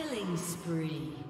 Killing spree.